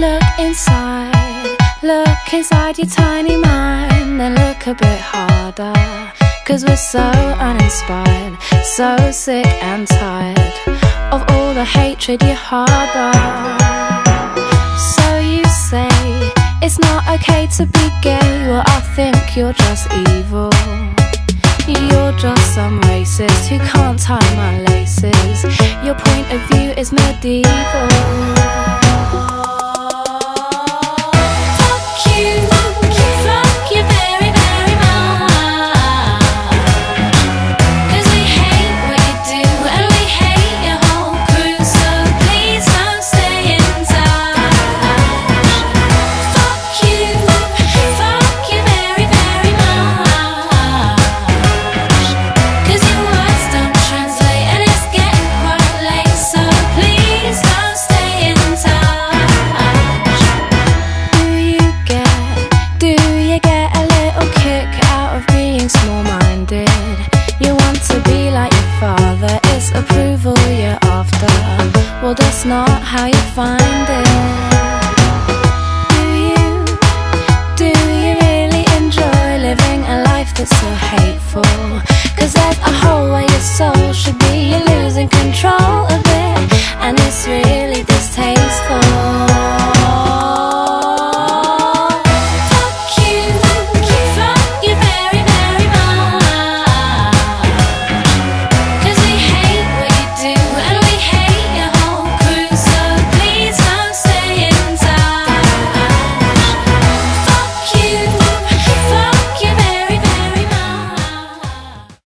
look inside look inside your tiny mind and look a bit harder. Cause we're so uninspired, so sick and tired of all the hatred you harbor. So you say it's not okay to be gay, well, I think you're just evil. You're just some racist who can't tie my laces. Your point of view is medieval. not how you find it.